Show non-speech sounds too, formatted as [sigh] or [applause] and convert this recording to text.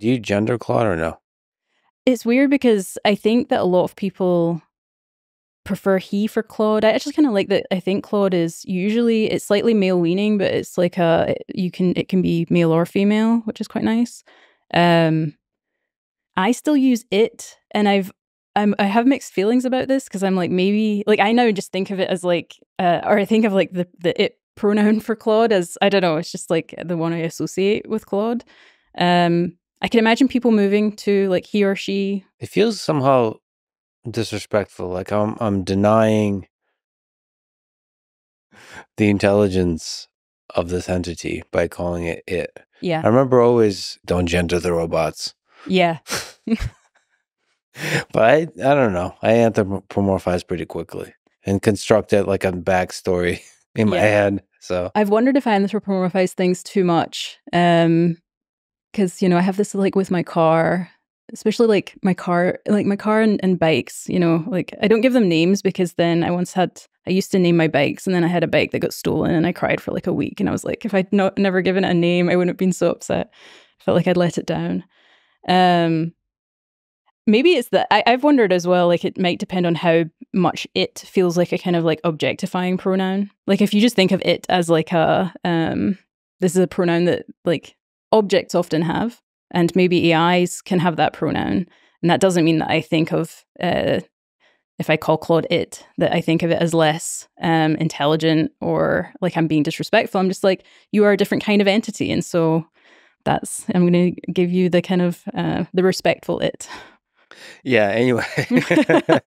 Do you gender Claude or no? It's weird because I think that a lot of people prefer he for Claude. I just kind of like that. I think Claude is usually it's slightly male leaning, but it's like a you can it can be male or female, which is quite nice. Um, I still use it, and I've I'm, I have mixed feelings about this because I'm like maybe like I now just think of it as like uh, or I think of like the the it pronoun [laughs] for Claude as I don't know it's just like the one I associate with Claude. Um, I can imagine people moving to like he or she. It feels somehow disrespectful. Like I'm I'm denying the intelligence of this entity by calling it it. Yeah. I remember always don't gender the robots. Yeah. [laughs] but I I don't know. I anthropomorphize pretty quickly and construct it like a backstory [laughs] in my Yeah. head. So I've wondered if I anthropomorphize things too much. Um, because you know I have this like with my car, especially like my car, like my car and, and bikes. You know, like I don't give them names because then I once had I used to name my bikes, and then I had a bike that got stolen, and I cried for like a week. And I was like, if I'd not never given it a name, I wouldn't have been so upset. I felt like I'd let it down. Um, maybe it's that I, I've wondered as well. Like it might depend on how much it feels like a kind of like objectifying pronoun. Like if you just think of it as like a um, this is a pronoun that like objects often have, and maybe AIs can have that pronoun, and that doesn't mean that I think of uh, if I call Claude it that I think of it as less um, intelligent or like I'm being disrespectful. I'm just like you are a different kind of entity, and so that's I'm going to give you the kind of uh, the respectful it. yeah, anyway. [laughs] [laughs]